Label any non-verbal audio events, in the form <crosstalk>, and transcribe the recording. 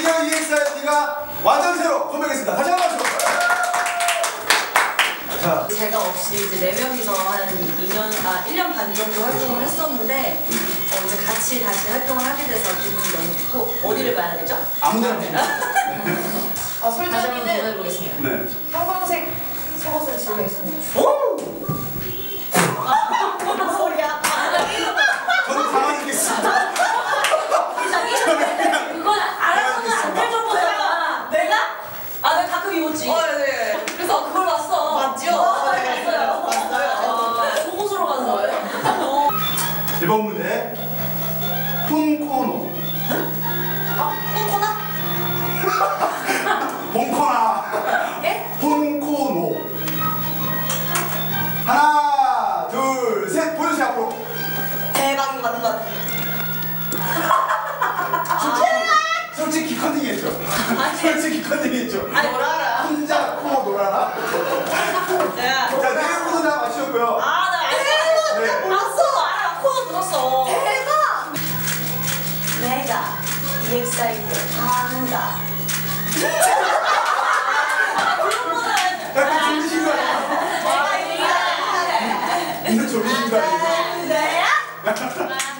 미디어 EXID가 완전 새로 컴백했습니다. 다시 한번 박수. 자, 제가 없이 이제 네 명이서 한 2년, 아 1년 반 정도 활동을 했었는데 어, 이제 같이 다시 활동을 하게 돼서 기분이 너무 좋고 어디를 봐야 되죠? 아무데나. 아, 다시 한번 솔전이는 보내보겠습니다. 네. 형광색 속옷을 지고 있습니다. 무 가끔 입었지. 네. 그래서 그걸 봤어. 맞죠? 어, 네. 봤어요. 봤어요. 아, 속옷으로 간 거예요? 1번 문제. 폰코노. 코코나? <laughs> 폰코나. 예? 폰코노. 하나, 둘, 셋. 보여주세요, 앞으로. 대박이 맞는 것 같아. <laughs> 솔직히 컨닝했죠? 솔직히 컨닝했죠? 놀아라. 혼자 알았어 알아. 코도 묻었어. 대박! 내가 EXID 한다. 약간 졸리신 거 아니야? 내가 EXID 한다. <laughs> 내가?